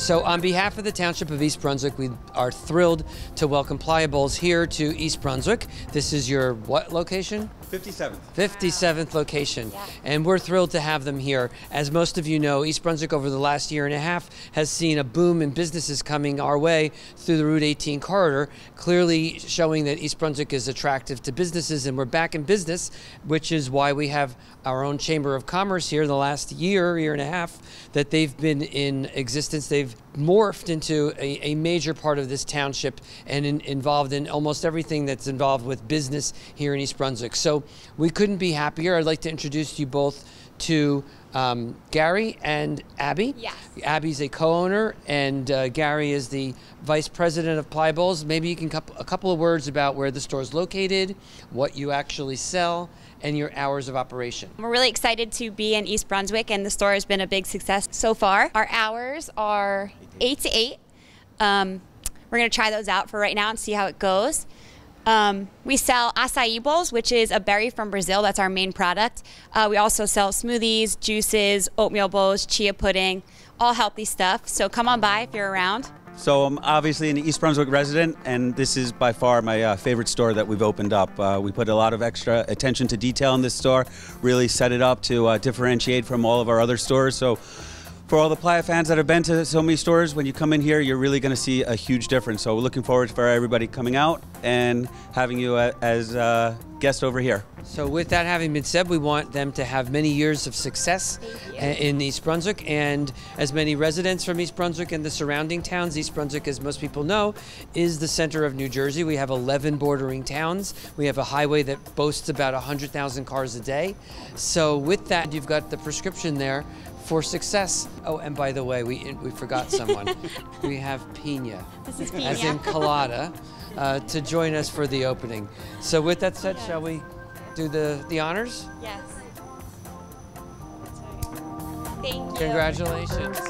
So, on behalf of the Township of East Brunswick, we are thrilled to welcome Playa Bowls here to East Brunswick. This is your what location? 57th. 57th location. And we're thrilled to have them here. As most of you know, East Brunswick over the last year and a half has seen a boom in businesses coming our way through the Route 18 corridor, clearly showing that East Brunswick is attractive to businesses and we're back in business, which is why we have our own Chamber of Commerce here in the last year, year and a half that they've been in existence. They've morphed into a, a major part of this township and in, involved in almost everything that's involved with business here in East Brunswick. So we couldn't be happier. I'd like to introduce you both to um, Gary and Abby. Yes. Abby's a co-owner, and uh, Gary is the vice president of Playa Bowls. Maybe you can couple, a couple of words about where the store is located, what you actually sell, and your hours of operation. We're really excited to be in East Brunswick, and the store has been a big success so far. Our hours are 8 to 8. Um, we're going to try those out for right now and see how it goes. Um, we sell acai bowls, which is a berry from Brazil. That's our main product. Uh, we also sell smoothies, juices, oatmeal bowls, chia pudding, all healthy stuff. So come on by if you're around. So I'm obviously an East Brunswick resident, and this is by far my uh, favorite store that we've opened up. Uh, we put a lot of extra attention to detail in this store, really set it up to uh, differentiate from all of our other stores. So for all the Playa fans that have been to so many stores, when you come in here, you're really going to see a huge difference. So we're looking forward for everybody coming out and having you uh, as a guest over here. So, with that having been said, we want them to have many years of success in East Brunswick and as many residents from East Brunswick and the surrounding towns. East Brunswick, as most people know, is the center of New Jersey. We have 11 bordering towns. We have a highway that boasts about 100,000 cars a day. So, with that, you've got the prescription there for success. Oh, and by the way, we, we forgot someone. we have Pina, This is as in colada, uh, to join us for the opening. So, with that said, shall we do the, the honors? Yes. Thank you. Congratulations.